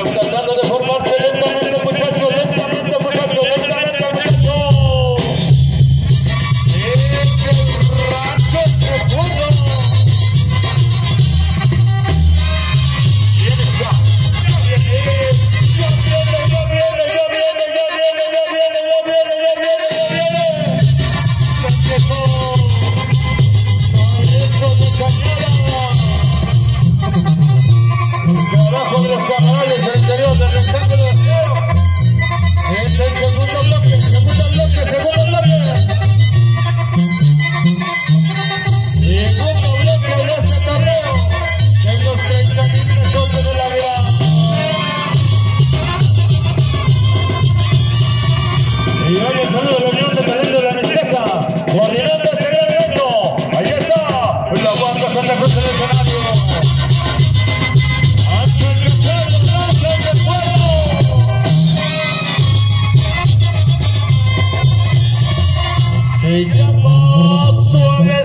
Amsterdam, the football Llama Suave